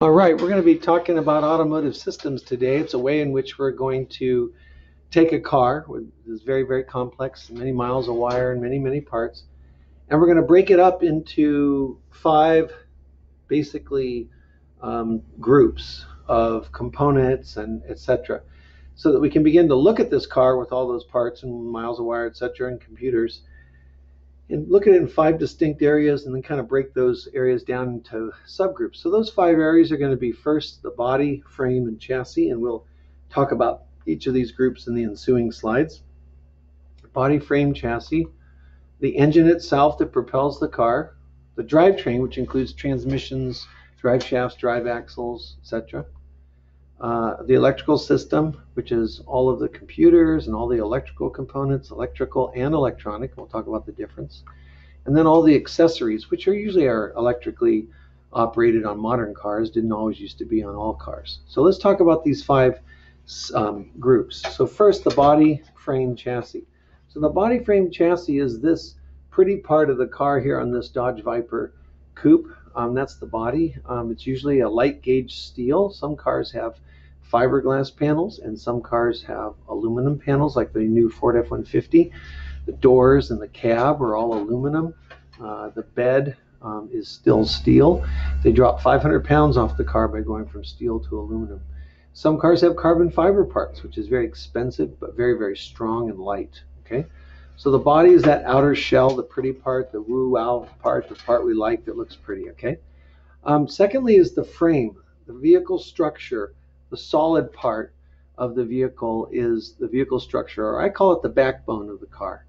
All right, we're going to be talking about automotive systems today. It's a way in which we're going to take a car with this very, very complex, many miles of wire and many, many parts, and we're going to break it up into five basically um, groups of components and etc. So that we can begin to look at this car with all those parts and miles of wire, etc., and computers and look at it in five distinct areas and then kind of break those areas down into subgroups. So those five areas are going to be first the body, frame, and chassis, and we'll talk about each of these groups in the ensuing slides. Body, frame, chassis, the engine itself that propels the car, the drivetrain, which includes transmissions, drive shafts, drive axles, etc. Uh, the electrical system, which is all of the computers and all the electrical components, electrical and electronic. We'll talk about the difference. And then all the accessories, which are usually are electrically operated on modern cars, didn't always used to be on all cars. So let's talk about these five um, groups. So first, the body frame chassis. So the body frame chassis is this pretty part of the car here on this Dodge Viper coupe. Um, that's the body. Um, it's usually a light gauge steel. Some cars have fiberglass panels, and some cars have aluminum panels, like the new Ford F 150. The doors and the cab are all aluminum. Uh, the bed um, is still steel. They drop 500 pounds off the car by going from steel to aluminum. Some cars have carbon fiber parts, which is very expensive, but very, very strong and light. Okay. So the body is that outer shell, the pretty part, the woo wow part, the part we like that looks pretty. Okay. Um, secondly, is the frame, the vehicle structure the solid part of the vehicle is the vehicle structure, or I call it the backbone of the car.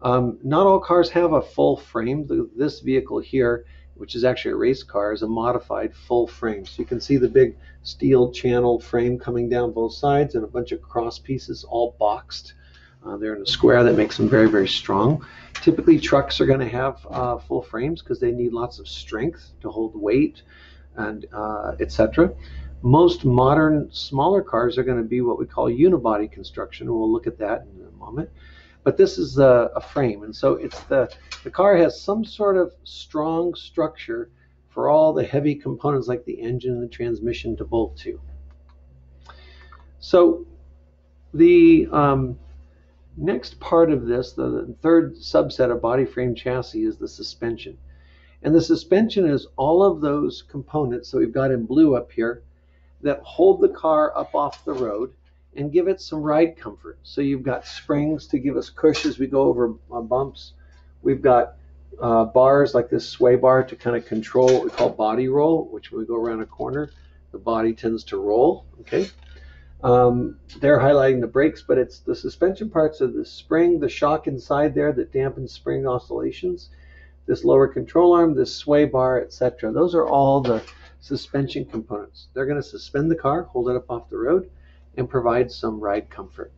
Um, not all cars have a full frame. This vehicle here, which is actually a race car, is a modified full frame. So you can see the big steel channel frame coming down both sides and a bunch of cross pieces all boxed. Uh, they're in a square that makes them very, very strong. Typically, trucks are going to have uh, full frames because they need lots of strength to hold weight and uh, etc most modern smaller cars are going to be what we call unibody construction. We'll look at that in a moment. But this is a, a, frame, and so it's the the car has some sort of strong structure for all the heavy components like the engine and the transmission to bolt to. So the um, next part of this, the, the third subset of body frame chassis, is the suspension. And the suspension is all of those components that we've got in blue up here that hold the car up off the road and give it some ride comfort. So you've got springs to give us cush as we go over uh, bumps. We've got uh, bars like this sway bar to kind of control what we call body roll, which when we go around a corner, the body tends to roll. Okay. Um, they're highlighting the brakes, but it's the suspension parts of the spring, the shock inside there that dampens spring oscillations, this lower control arm, this sway bar, etc. Those are all the suspension components. They're going to suspend the car, hold it up off the road, and provide some ride comfort.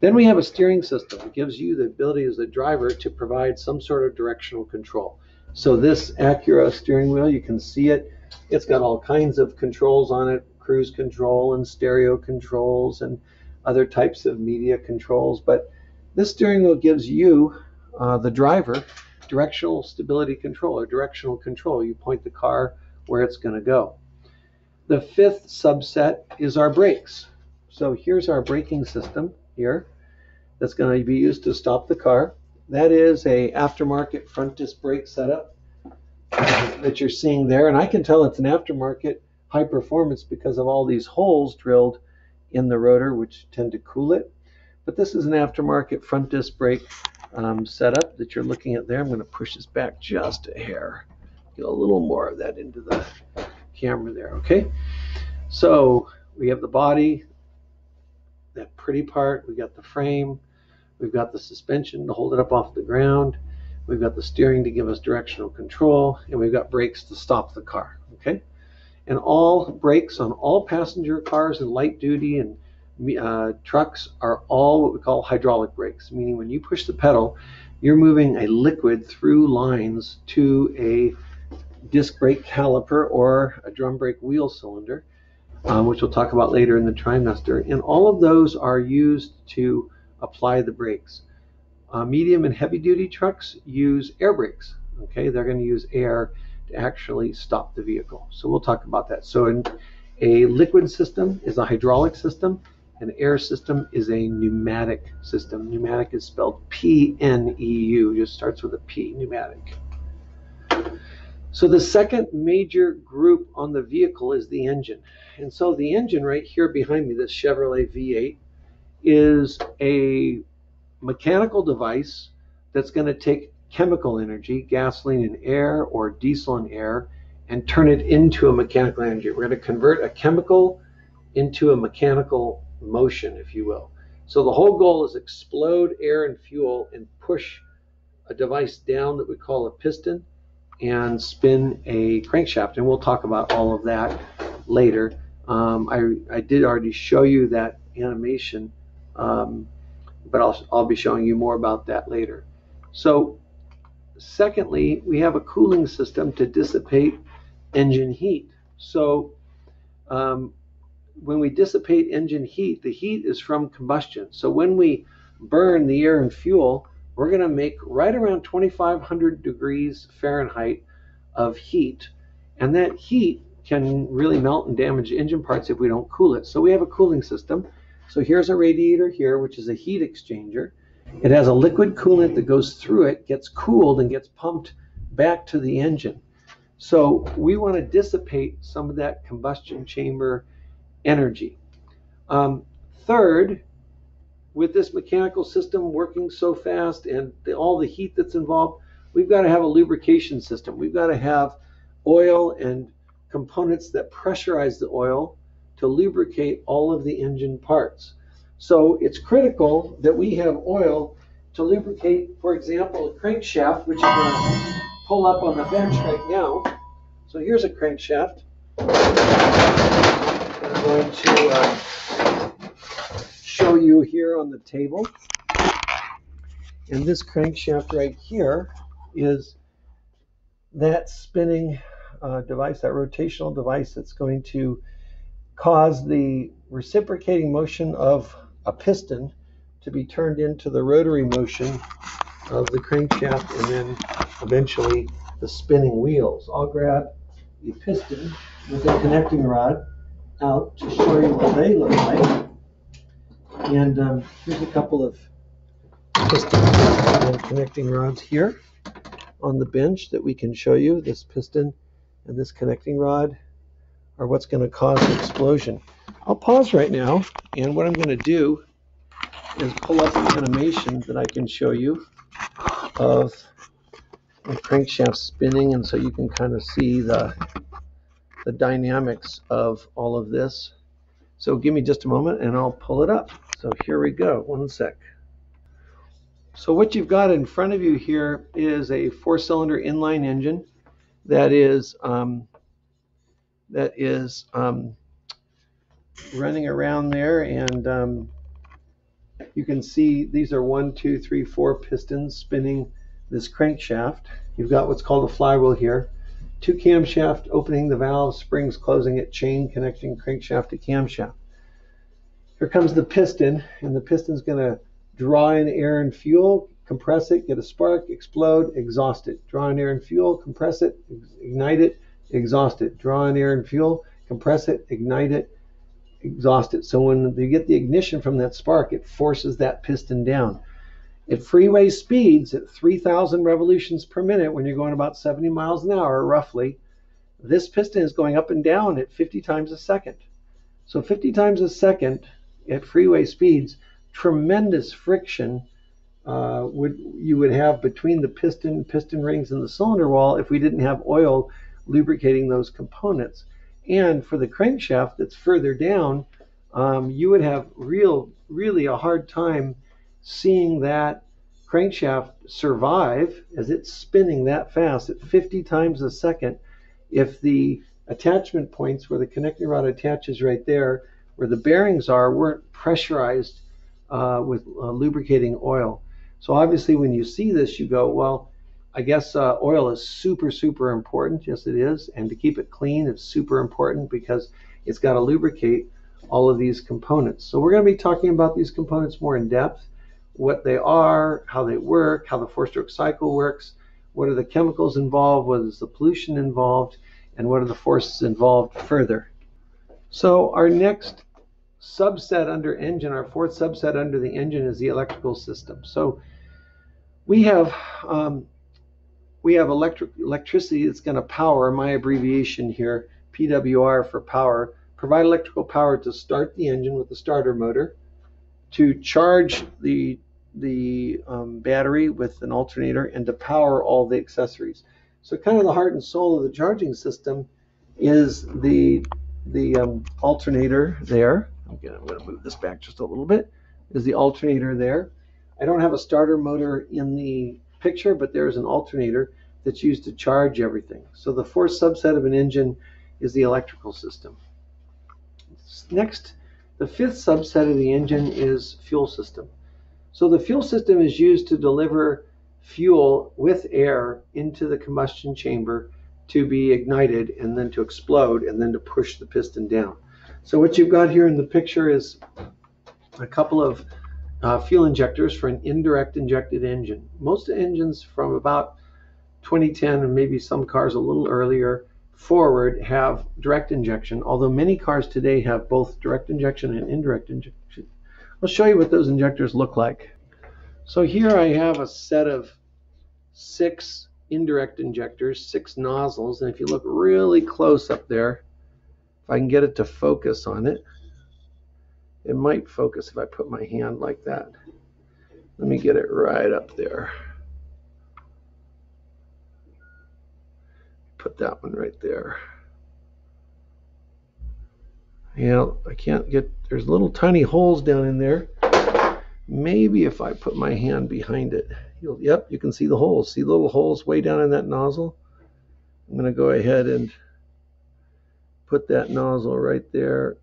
Then we have a steering system. It gives you the ability as a driver to provide some sort of directional control. So this Acura steering wheel, you can see it. It's got all kinds of controls on it, cruise control and stereo controls and other types of media controls. But this steering wheel gives you, uh, the driver, directional stability control or directional control. You point the car where it's going to go. The fifth subset is our brakes. So here's our braking system here that's going to be used to stop the car. That is a aftermarket front disc brake setup that you're seeing there. And I can tell it's an aftermarket high performance because of all these holes drilled in the rotor, which tend to cool it. But this is an aftermarket front disc brake um, setup that you're looking at there. I'm going to push this back just a hair a little more of that into the camera there, okay? So we have the body, that pretty part, we got the frame, we've got the suspension to hold it up off the ground, we've got the steering to give us directional control, and we've got brakes to stop the car, okay? And all brakes on all passenger cars and light duty and uh, trucks are all what we call hydraulic brakes, meaning when you push the pedal, you're moving a liquid through lines to a disc brake caliper or a drum brake wheel cylinder, um, which we'll talk about later in the trimester. And all of those are used to apply the brakes. Uh, medium and heavy duty trucks use air brakes. Okay, they're going to use air to actually stop the vehicle. So we'll talk about that. So in a liquid system is a hydraulic system. An air system is a pneumatic system. Pneumatic is spelled P-N-E-U, just starts with a P, pneumatic. So the second major group on the vehicle is the engine. And so the engine right here behind me, this Chevrolet V8, is a mechanical device that's going to take chemical energy, gasoline and air or diesel and air, and turn it into a mechanical energy. We're going to convert a chemical into a mechanical motion, if you will. So the whole goal is explode air and fuel and push a device down that we call a piston and spin a crankshaft. And we'll talk about all of that later. Um, I, I did already show you that animation, um, but I'll, I'll be showing you more about that later. So secondly, we have a cooling system to dissipate engine heat. So um, when we dissipate engine heat, the heat is from combustion. So when we burn the air and fuel, we're going to make right around 2500 degrees Fahrenheit of heat. And that heat can really melt and damage engine parts if we don't cool it. So we have a cooling system. So here's a radiator here, which is a heat exchanger. It has a liquid coolant that goes through it, gets cooled, and gets pumped back to the engine. So we want to dissipate some of that combustion chamber energy. Um, third, with this mechanical system working so fast and the, all the heat that's involved, we've got to have a lubrication system. We've got to have oil and components that pressurize the oil to lubricate all of the engine parts. So it's critical that we have oil to lubricate, for example, a crankshaft, which I'm going to pull up on the bench right now. So here's a crankshaft. I'm going to uh, you here on the table. And this crankshaft right here is that spinning uh, device, that rotational device that's going to cause the reciprocating motion of a piston to be turned into the rotary motion of the crankshaft and then eventually the spinning wheels. I'll grab the piston with the connecting rod out to show you what they look like. And um, here's a couple of pistons and connecting rods here on the bench that we can show you. This piston and this connecting rod are what's going to cause the explosion. I'll pause right now, and what I'm going to do is pull up an animation that I can show you of the crankshaft spinning, and so you can kind of see the the dynamics of all of this. So give me just a moment and I'll pull it up. So here we go, one sec. So what you've got in front of you here is a four-cylinder inline engine that is um, that is um, running around there, and um, you can see these are one, two, three, four pistons spinning this crankshaft. You've got what's called a flywheel here two camshaft opening the valve, springs closing it, chain connecting crankshaft to camshaft. Here comes the piston, and the piston's going to draw in air and fuel, compress it, get a spark, explode, exhaust it. Draw in air and fuel, compress it, ignite it, exhaust it. Draw in air and fuel, compress it, ignite it, exhaust it. So when you get the ignition from that spark, it forces that piston down. At freeway speeds, at 3,000 revolutions per minute, when you're going about 70 miles an hour, roughly, this piston is going up and down at 50 times a second. So 50 times a second at freeway speeds, tremendous friction uh, would you would have between the piston, piston rings, and the cylinder wall if we didn't have oil lubricating those components. And for the crankshaft that's further down, um, you would have real, really a hard time seeing that crankshaft survive as it's spinning that fast at 50 times a second if the attachment points where the connecting rod attaches right there where the bearings are weren't pressurized uh, with uh, lubricating oil so obviously when you see this you go well i guess uh, oil is super super important yes it is and to keep it clean it's super important because it's got to lubricate all of these components so we're going to be talking about these components more in depth what they are, how they work, how the four stroke cycle works. what are the chemicals involved, what is the pollution involved, and what are the forces involved further. So our next subset under engine, our fourth subset under the engine is the electrical system. So we have um, we have electric electricity that's going to power my abbreviation here PWR for power provide electrical power to start the engine with the starter motor to charge the the um, battery with an alternator and to power all the accessories so kind of the heart and soul of the charging system is the the um, alternator there Again, I'm going to move this back just a little bit is the alternator there I don't have a starter motor in the picture but there's an alternator that's used to charge everything. So the fourth subset of an engine is the electrical system. Next, the fifth subset of the engine is fuel system. So the fuel system is used to deliver fuel with air into the combustion chamber to be ignited and then to explode and then to push the piston down. So what you've got here in the picture is a couple of uh, fuel injectors for an indirect injected engine. Most engines from about 2010 and maybe some cars a little earlier forward have direct injection, although many cars today have both direct injection and indirect injection. I'll show you what those injectors look like. So here I have a set of six indirect injectors, six nozzles, and if you look really close up there, if I can get it to focus on it, it might focus if I put my hand like that. Let me get it right up there. put that one right there. Yeah, I can't get, there's little tiny holes down in there. Maybe if I put my hand behind it, yep, you can see the holes. See the little holes way down in that nozzle? I'm going to go ahead and put that nozzle right there.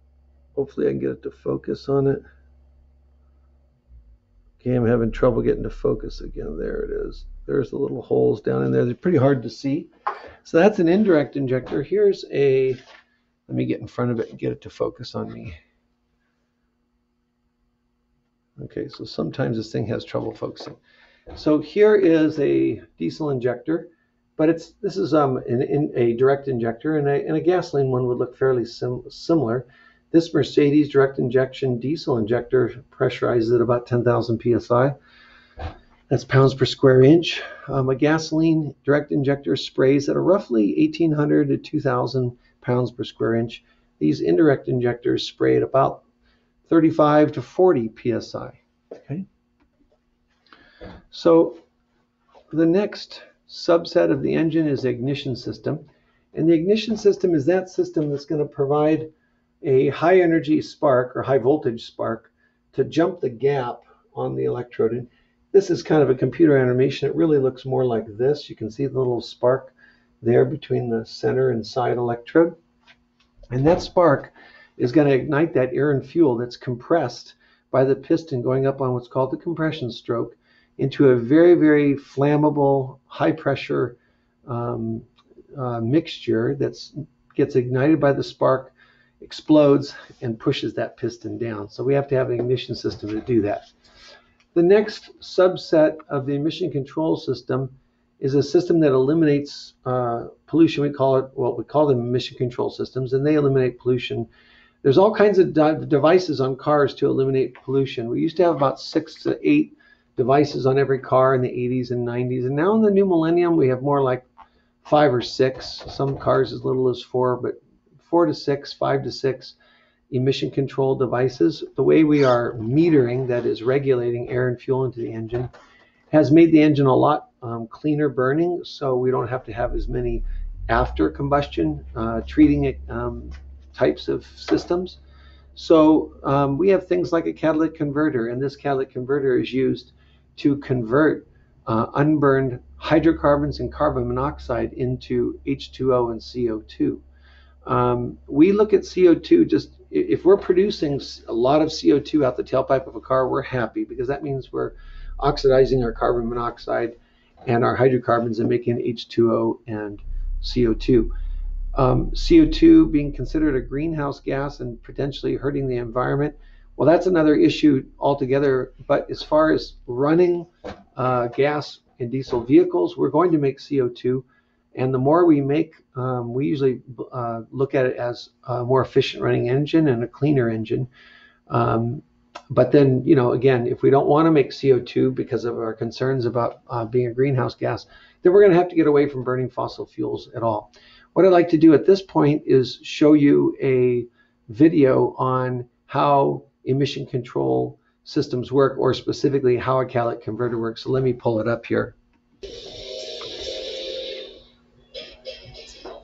Hopefully I can get it to focus on it. Okay, I'm having trouble getting to focus again. There it is. There's the little holes down in there. They're pretty hard to see. So that's an indirect injector. Here's a, let me get in front of it and get it to focus on me. Okay, so sometimes this thing has trouble focusing. So here is a diesel injector, but it's this is um in, in a direct injector, and a, and a gasoline one would look fairly sim similar. This Mercedes direct injection diesel injector pressurizes at about 10,000 psi. That's pounds per square inch. Um, a gasoline direct injector sprays at a roughly 1,800 to 2,000 pounds per square inch. These indirect injectors spray at about 35 to 40 psi. Okay. So the next subset of the engine is the ignition system. And the ignition system is that system that's going to provide a high energy spark or high voltage spark to jump the gap on the electrode. And this is kind of a computer animation. It really looks more like this. You can see the little spark there between the center and side electrode. And that spark is going to ignite that air and fuel that's compressed by the piston going up on what's called the compression stroke into a very, very flammable, high pressure um, uh, mixture that gets ignited by the spark, explodes, and pushes that piston down. So we have to have an ignition system to do that. The next subset of the emission control system is a system that eliminates uh, pollution. We call it, well, we call them emission control systems, and they eliminate pollution. There's all kinds of de- devices on cars to eliminate pollution. We used to have about six to eight devices on every car in the 80s and 90s, and now in the new millennium, we have more like five or six. Some cars as little as four, but four to six, five to six emission control devices. The way we are metering, that is regulating air and fuel into the engine, has made the engine a lot um, cleaner burning, so we don't have to have as many after combustion uh, treating it um, types of systems. So um, we have things like a catalytic converter, and this catalytic converter is used to convert uh, unburned hydrocarbons and carbon monoxide into H2O and CO2. Um, we look at CO2 just if we're producing a lot of CO2 out the tailpipe of a car, we're happy because that means we're oxidizing our carbon monoxide and our hydrocarbons and making H2O and CO2. Um, CO2 being considered a greenhouse gas and potentially hurting the environment. Well, that's another issue altogether. But as far as running uh, gas and diesel vehicles, we're going to make CO2. And the more we make, um, we usually uh, look at it as a more efficient running engine and a cleaner engine. Um, but then, you know, again, if we don't want to make CO2 because of our concerns about uh, being a greenhouse gas, then we're going to have to get away from burning fossil fuels at all. What I'd like to do at this point is show you a video on how emission control systems work, or specifically how a catalytic converter works. So let me pull it up here.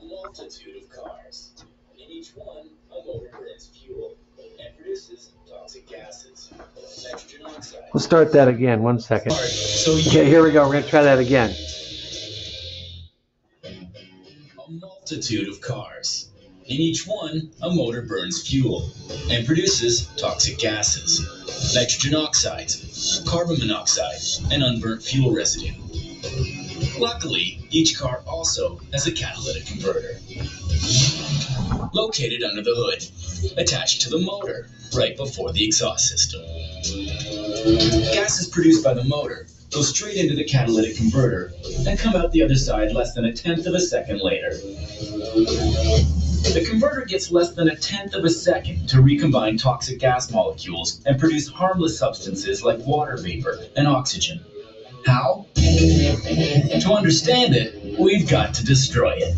multitude of cars. In each one, a motor burns produces toxic gases, nitrogen oxide. Let's start that again. One second. Okay, here we go. We're going to try that again. A multitude of cars. In each one, a motor burns fuel and produces toxic gases, nitrogen oxides, carbon monoxide, and unburnt fuel residue. Luckily, each car also has a catalytic converter. Located under the hood, attached to the motor, right before the exhaust system. Gases produced by the motor go straight into the catalytic converter and come out the other side less than a tenth of a second later. The converter gets less than a tenth of a second to recombine toxic gas molecules and produce harmless substances like water vapor and oxygen. How? To understand it, we've got to destroy it.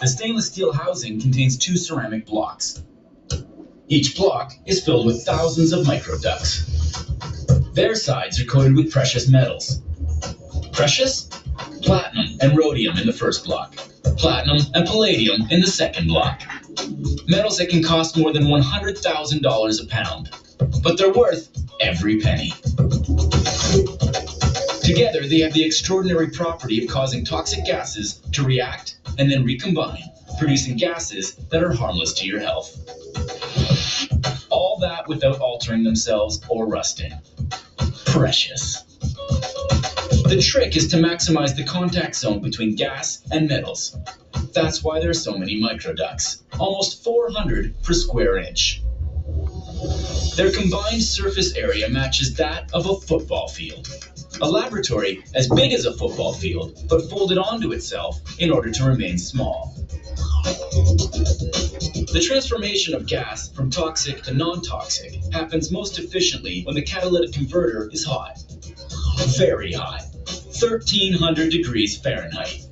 The stainless steel housing contains two ceramic blocks. Each block is filled with thousands of microducts. Their sides are coated with precious metals. Precious? platinum and rhodium in the first block, platinum and palladium in the second block. Metals that can cost more than $100,000 a pound, but they're worth every penny. Together, they have the extraordinary property of causing toxic gases to react and then recombine, producing gases that are harmless to your health. All that without altering themselves or rusting. Precious. The trick is to maximize the contact zone between gas and metals. That's why there are so many microducts, almost 400 per square inch. Their combined surface area matches that of a football field. A laboratory as big as a football field, but folded onto itself in order to remain small. The transformation of gas from toxic to non-toxic happens most efficiently when the catalytic converter is hot. Very hot. 1300 degrees Fahrenheit.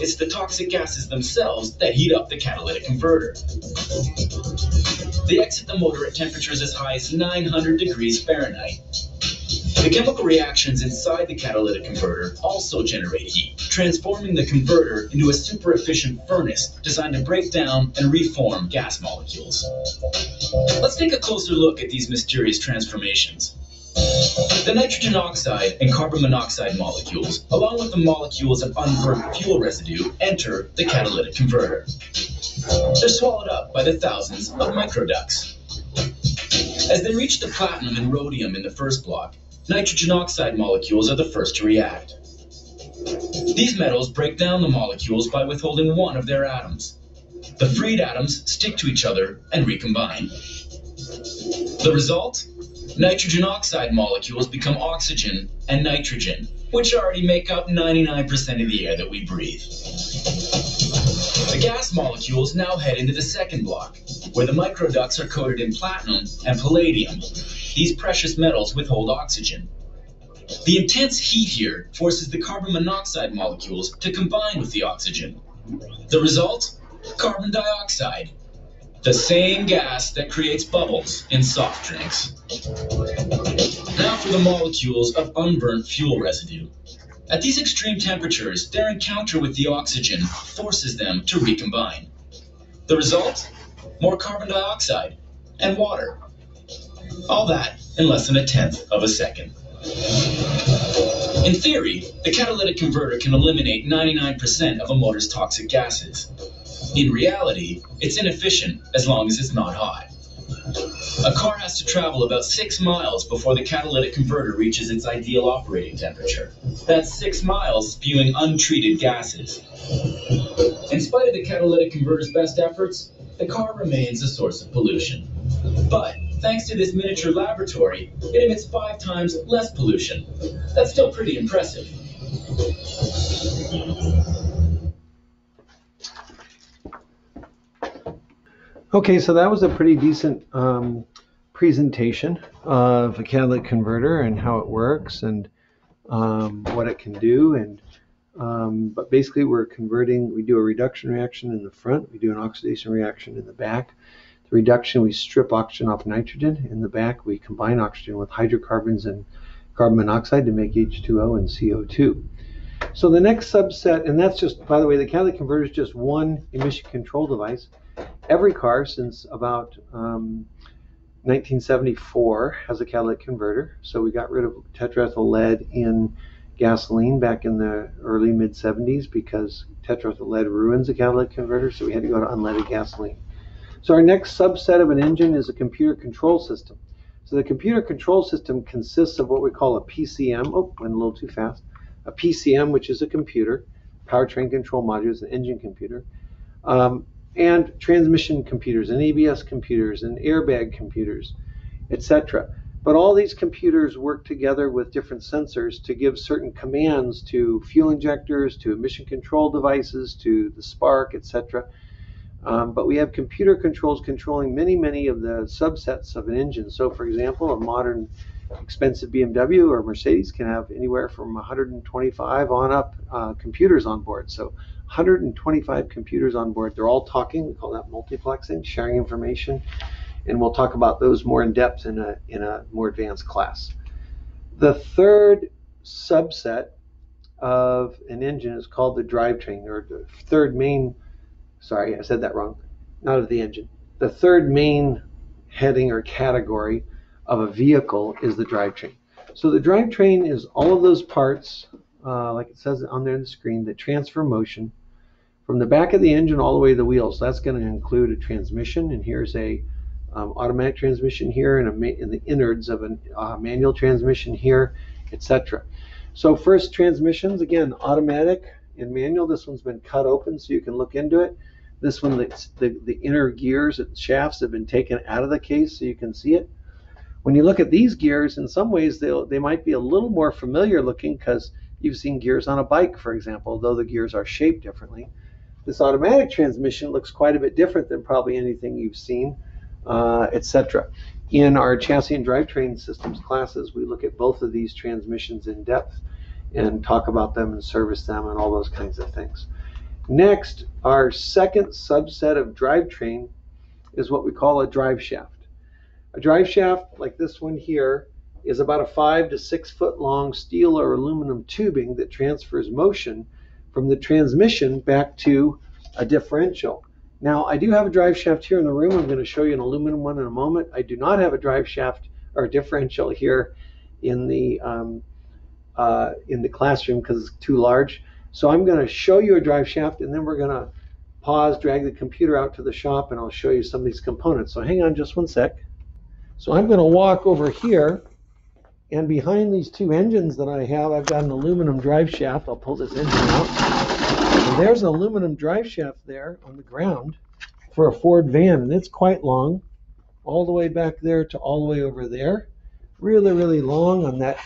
It's the toxic gases themselves that heat up the catalytic converter. They exit the motor at temperatures as high as 900 degrees Fahrenheit. The chemical reactions inside the catalytic converter also generate heat, transforming the converter into a super efficient furnace designed to break down and reform gas molecules. Let's take a closer look at these mysterious transformations. The nitrogen oxide and carbon monoxide molecules, along with the molecules of unburnt fuel residue, enter the catalytic converter. They're swallowed up by the thousands of microducts. As they reach the platinum and rhodium in the first block, nitrogen oxide molecules are the first to react. These metals break down the molecules by withholding one of their atoms. The freed atoms stick to each other and recombine. The result? nitrogen oxide molecules become oxygen and nitrogen, which already make up 99% of the air that we breathe. The gas molecules now head into the second block, where the microducts are coated in platinum and palladium. These precious metals withhold oxygen. The intense heat here forces the carbon monoxide molecules to combine with the oxygen. The result? Carbon dioxide, the same gas that creates bubbles in soft drinks. Now for the molecules of unburnt fuel residue. At these extreme temperatures, their encounter with the oxygen forces them to recombine. The result? More carbon dioxide and water. All that in less than a tenth of a second. In theory, the catalytic converter can eliminate 99% of a motor's toxic gases. In reality, it's inefficient as long as it's not hot. A car has to travel about six miles before the catalytic converter reaches its ideal operating temperature. That's six miles spewing untreated gases. In spite of the catalytic converter's best efforts, the car remains a source of pollution. But thanks to this miniature laboratory, it emits five times less pollution. That's still pretty impressive. Okay, so that was a pretty decent um, presentation of a catalytic converter and how it works and um, what it can do. And um, but basically, we're converting. We do a reduction reaction in the front. We do an oxidation reaction in the back. The reduction, we strip oxygen off nitrogen. In the back, we combine oxygen with hydrocarbons and carbon monoxide to make H2O and CO2. So the next subset, and that's just, by the way, the catalytic converter is just one emission control device every car since about um, 1974 has a catalytic converter. So we got rid of tetraethyl lead in gasoline back in the early mid 70s because tetraethyl lead ruins a catalytic converter. So we had to go to unleaded gasoline. So our next subset of an engine is a computer control system. So the computer control system consists of what we call a PCM. Oh, went a little too fast. A PCM, which is a computer, powertrain control module, is an engine computer. Um, and transmission computers and ABS computers and airbag computers, etc. But all these computers work together with different sensors to give certain commands to fuel injectors, to emission control devices, to the spark, etc. Um, but we have computer controls controlling many, many of the subsets of an engine. So, for example, a modern expensive BMW or Mercedes can have anywhere from 125 on up uh, computers on board. So 125 computers on board. They're all talking. We call that multiplexing, sharing information. And we'll talk about those more in depth in a, in a more advanced class. The third subset of an engine is called the drivetrain, or the third main, sorry, I said that wrong, not of the engine. The third main heading or category of a vehicle is the drivetrain. So the drivetrain is all of those parts, uh, like it says on there on the screen, that transfer motion from the back of the engine all the way to the wheels. That's going to include a transmission, and here's a um, automatic transmission here, and, a in the innards of a uh, manual transmission here, etc. So first transmissions, again, automatic and manual. This one's been cut open so you can look into it. This one, the, the, the inner gears and shafts have been taken out of the case so you can see it. When you look at these gears, in some ways they they might be a little more familiar looking because you've seen gears on a bike, for example, though the gears are shaped differently. This automatic transmission looks quite a bit different than probably anything you've seen, uh, etc. In our chassis and drivetrain systems classes, we look at both of these transmissions in depth and talk about them and service them and all those kinds of things. Next, our second subset of drivetrain is what we call a drive shaft. A drive shaft, like this one here, is about a five to six foot long steel or aluminum tubing that transfers motion from the transmission back to a differential. Now, I do have a drive shaft here in the room. I'm going to show you an aluminum one in a moment. I do not have a drive shaft or differential here in the um, uh, in the classroom because it's too large. So I'm going to show you a drive shaft, and then we're going to pause, drag the computer out to the shop, and I'll show you some of these components. So hang on just one sec. So I'm going to walk over here and behind these two engines that I have, I've got an aluminum drive shaft. I'll pull this engine out. And there's an aluminum drive shaft there on the ground for a Ford van, and it's quite long, all the way back there to all the way over there. Really, really long on that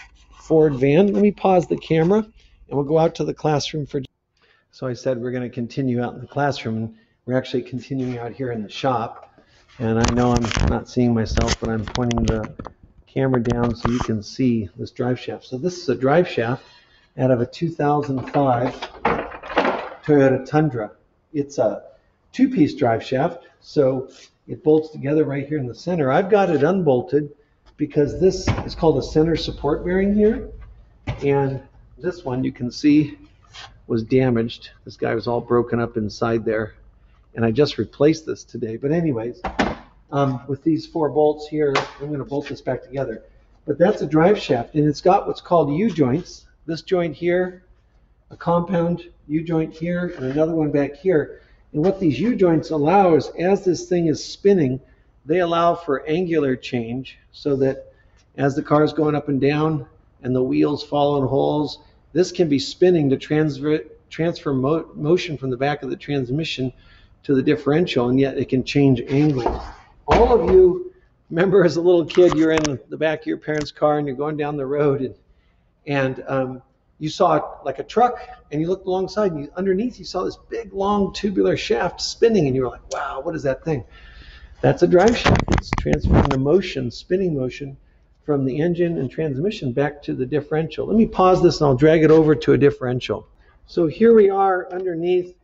Ford van. Let me pause the camera, and we'll go out to the classroom for. So I said we're going to continue out in the classroom, and we're actually continuing out here in the shop. And I know I'm not seeing myself, but I'm pointing the camera down so you can see this drive shaft. So this is a drive shaft out of a 2005 Toyota Tundra. It's a two-piece drive shaft, so it bolts together right here in the center. I've got it unbolted because this is called a center support bearing here, and this one you can see was damaged. This guy was all broken up inside there, and I just replaced this today. But anyways, um, with these four bolts here. I'm going to bolt this back together. But that's a drive shaft, and it's got what's called U-joints. This joint here, a compound U-joint here, and another one back here. And what these U-joints allow is, as this thing is spinning, they allow for angular change so that as the car is going up and down and the wheels fall in holes, this can be spinning to transfer, transfer mo- motion from the back of the transmission to the differential, and yet it can change angle. All of you remember as a little kid, you're in the back of your parents' car and you're going down the road and, and um, you saw like a truck and you looked alongside and you, underneath you saw this big long tubular shaft spinning and you were like, wow, what is that thing? That's a drive shaft. It's transferring the motion, spinning motion from the engine and transmission back to the differential. Let me pause this and I'll drag it over to a differential. So here we are underneath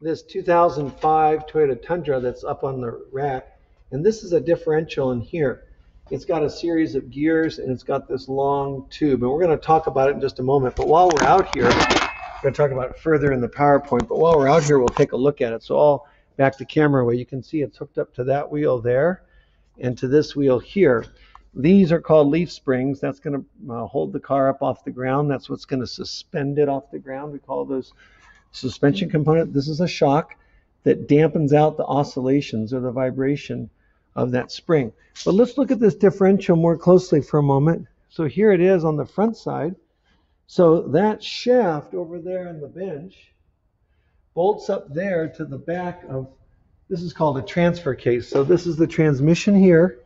this 2005 Toyota Tundra that's up on the rack. And this is a differential in here. It's got a series of gears and it's got this long tube. And we're going to talk about it in just a moment. But while we're out here, we're going to talk about it further in the PowerPoint. But while we're out here, we'll take a look at it. So I'll back the camera away. You can see it's hooked up to that wheel there and to this wheel here. These are called leaf springs. That's going to uh, hold the car up off the ground. That's what's going to suspend it off the ground. We call those suspension component. This is a shock that dampens out the oscillations or the vibration of that spring. But let's look at this differential more closely for a moment. So here it is on the front side. So that shaft over there on the bench bolts up there to the back of, this is called a transfer case. So this is the transmission here.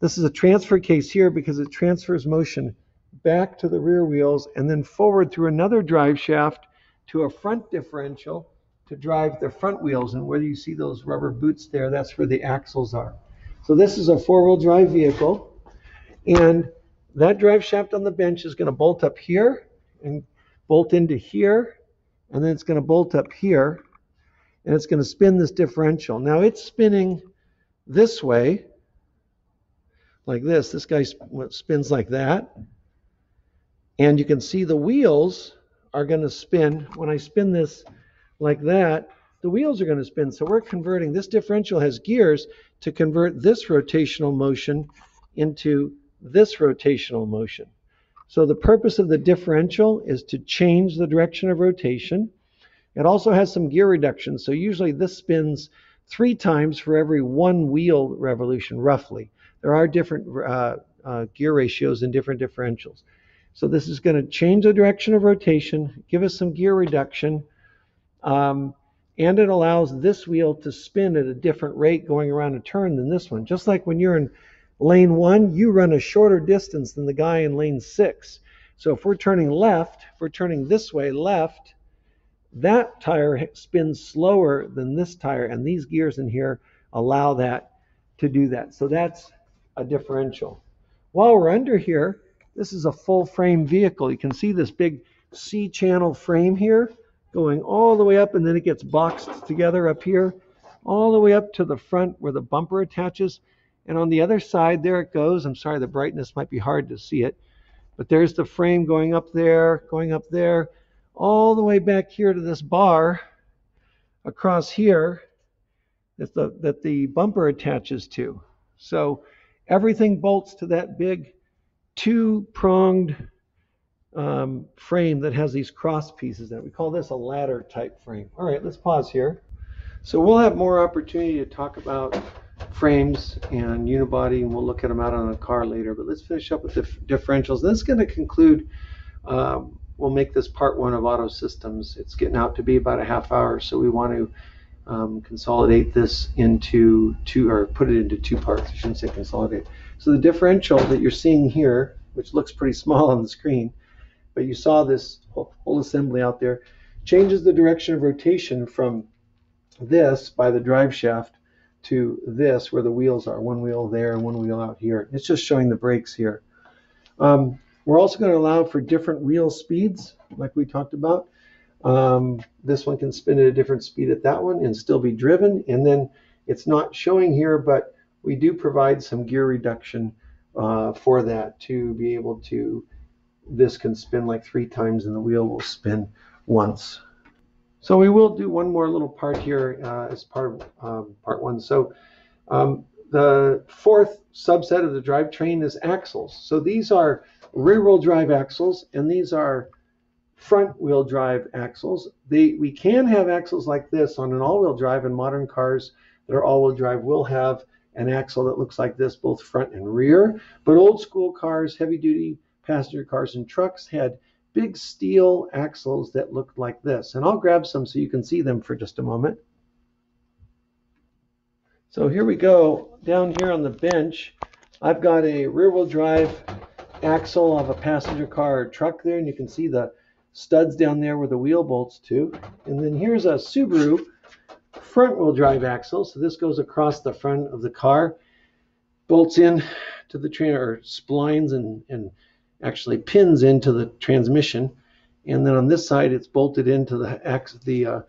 This is a transfer case here because it transfers motion back to the rear wheels and then forward through another drive shaft to a front differential to drive the front wheels. And where you see those rubber boots there, that's where the axles are. So this is a four-wheel drive vehicle. And that drive shaft on the bench is going to bolt up here and bolt into here. And then it's going to bolt up here. And it's going to spin this differential. Now it's spinning this way, like this. This guy spins like that. And you can see the wheels are going to spin. When I spin this like that, the wheels are going to spin. So we're converting, this differential has gears to convert this rotational motion into this rotational motion. So the purpose of the differential is to change the direction of rotation. It also has some gear reduction. So usually this spins three times for every one wheel revolution, roughly. There are different uh, uh, gear ratios in different differentials. So this is going to change the direction of rotation, give us some gear reduction, um, and it allows this wheel to spin at a different rate going around a turn than this one. Just like when you're in lane one, you run a shorter distance than the guy in lane six. So if we're turning left, if we're turning this way left, that tire spins slower than this tire, and these gears in here allow that to do that. So that's a differential. While we're under here, this is a full frame vehicle. You can see this big C-channel frame here going all the way up and then it gets boxed together up here, all the way up to the front where the bumper attaches. And on the other side, there it goes. I'm sorry, the brightness might be hard to see it. But there's the frame going up there, going up there, all the way back here to this bar across here that the, that the bumper attaches to. So everything bolts to that big two-pronged um, frame that has these cross pieces in it. We call this a ladder type frame. All right, let's pause here. So we'll have more opportunity to talk about frames and unibody, and we'll look at them out on a car later. But let's finish up with the differentials. This is going to conclude. Um, we'll make this part one of auto systems. It's getting out to be about a half hour, so we want to um, consolidate this into two, or put it into two parts. I shouldn't say consolidate. So the differential that you're seeing here, which looks pretty small on the screen, but you saw this whole assembly out there, changes the direction of rotation from this by the drive shaft to this where the wheels are, one wheel there and one wheel out here. It's just showing the brakes here. Um, we're also going to allow for different wheel speeds, like we talked about. Um, this one can spin at a different speed at that one and still be driven. And then it's not showing here, but we do provide some gear reduction uh, for that to be able to this can spin like three times and the wheel will spin once. So we will do one more little part here uh, as part of um, part one. So um, the fourth subset of the drivetrain is axles. So these are rear wheel drive axles and these are front wheel drive axles. They, we can have axles like this on an all wheel drive and modern cars that are all wheel drive will have an axle that looks like this, both front and rear. But old school cars, heavy duty passenger cars and trucks had big steel axles that looked like this. And I'll grab some so you can see them for just a moment. So here we go. Down here on the bench, I've got a rear wheel drive axle of a passenger car or truck there, and you can see the studs down there where the wheel bolts to. And then here's a Subaru front wheel drive axle. So this goes across the front of the car, bolts in to the train or splines and, and actually pins into the transmission. And then on this side, it's bolted into the ax the uh,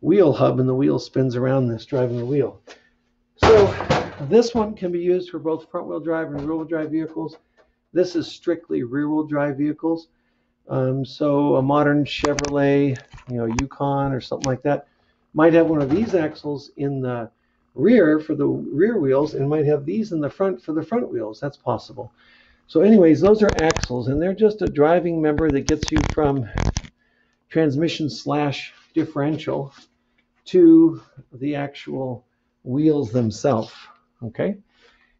wheel hub, and the wheel spins around this, driving the wheel. So this one can be used for both front wheel drive and rear wheel drive vehicles. This is strictly rear wheel drive vehicles. Um, so a modern Chevrolet, you know, Yukon or something like that might have one of these axles in the rear for the rear wheels and might have these in the front for the front wheels. That's possible. So anyways, those are axles and they're just a driving member that gets you from transmission slash differential to the actual wheels themselves. Okay.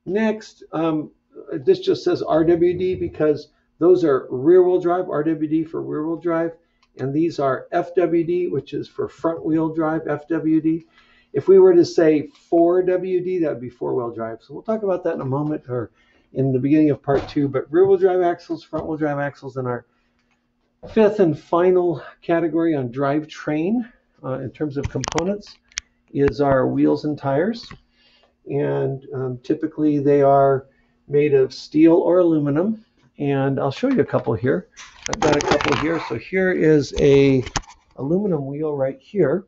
Next, um, this just says RWD because those are rear wheel drive, RWD for rear wheel drive, and these are FWD, which is for front wheel drive, FWD. If we were to say 4WD, that would be four wheel drive. So we'll talk about that in a moment or in the beginning of part two. But rear wheel drive axles, front wheel drive axles, and our fifth and final category on drivetrain uh, in terms of components is our wheels and tires. And um, typically they are made of steel or aluminum. And I'll show you a couple here. I've got a couple here. So here is a aluminum wheel right here.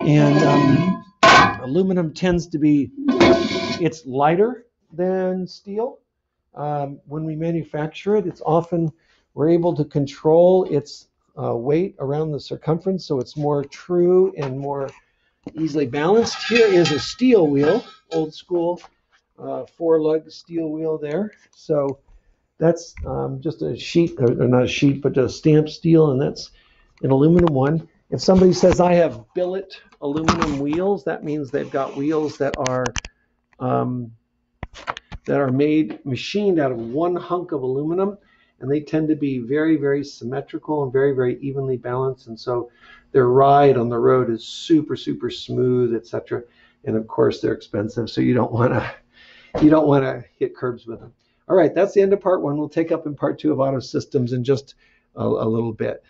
And um, aluminum tends to be, it's lighter than steel. Um, when we manufacture it, it's often, we're able to control its uh, weight around the circumference so it's more true and more easily balanced. Here is a steel wheel, old school uh, four lug steel wheel there. So that's um, just a sheet, or, not a sheet, but a stamped steel, and that's an aluminum one. If somebody says I have billet aluminum wheels, that means they've got wheels that are um, that are made machined out of one hunk of aluminum, and they tend to be very very symmetrical and very very evenly balanced, and so their ride on the road is super super smooth, etc. And of course they're expensive, so you don't want to you don't want to hit curbs with them. All right, that's the end of part one. We'll take up in part two of auto systems in just a, a little bit.